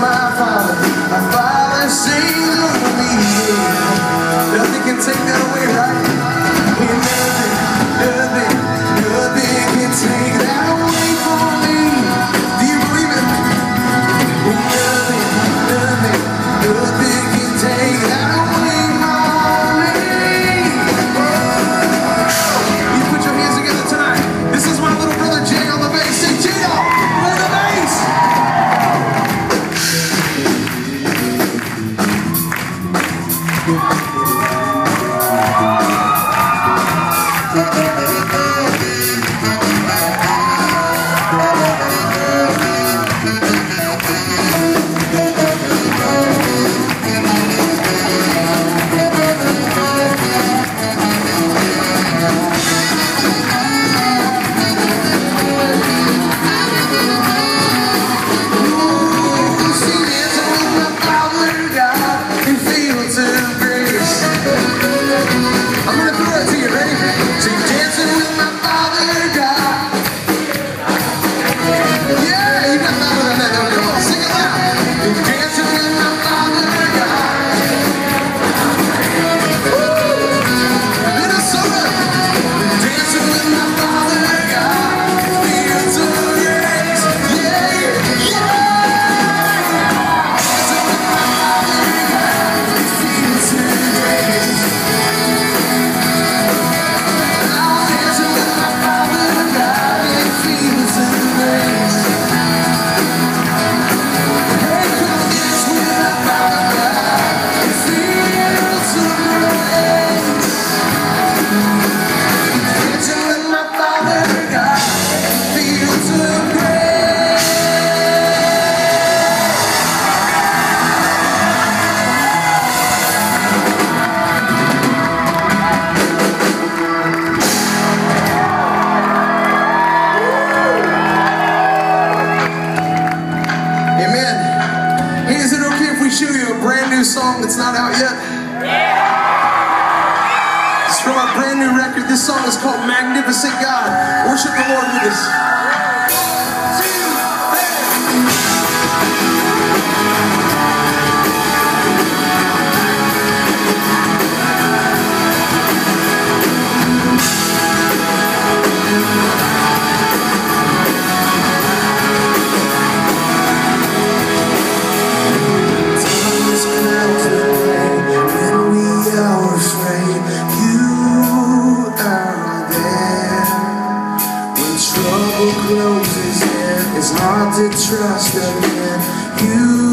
my father, my father sings over me. Nothing can take that away, right? Nothing, nothing. a brand new song that's not out yet. It's from our brand new record. This song is called Magnificent God. Worship the Lord with us. to trust again. You